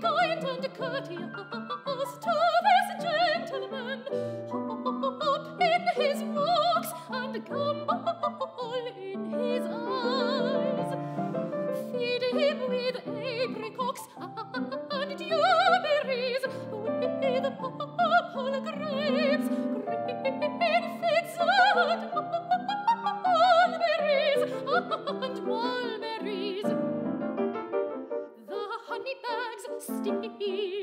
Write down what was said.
kind and courteous to this gentleman. Hop in his walks and gambol in his eyes. Feed him with apricots and dewberries, with purple grapes, green figs and mulberries, and wine. misty